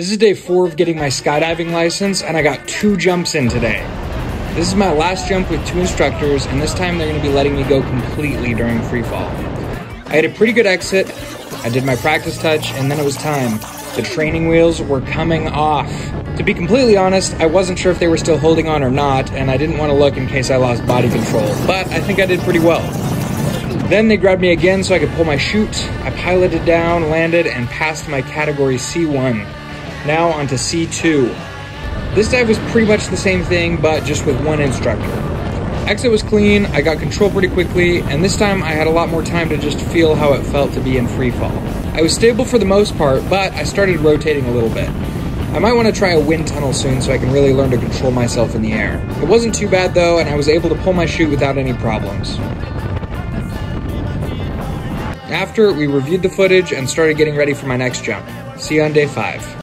This is day four of getting my skydiving license, and I got two jumps in today. This is my last jump with two instructors, and this time they're going to be letting me go completely during free fall. I had a pretty good exit, I did my practice touch, and then it was time. The training wheels were coming off. To be completely honest, I wasn't sure if they were still holding on or not, and I didn't want to look in case I lost body control, but I think I did pretty well. Then they grabbed me again so I could pull my chute. I piloted down, landed, and passed my category C1. Now onto C2. This dive was pretty much the same thing, but just with one instructor. Exit was clean, I got control pretty quickly, and this time I had a lot more time to just feel how it felt to be in free fall. I was stable for the most part, but I started rotating a little bit. I might want to try a wind tunnel soon so I can really learn to control myself in the air. It wasn't too bad though, and I was able to pull my chute without any problems. After, we reviewed the footage and started getting ready for my next jump. See you on day 5.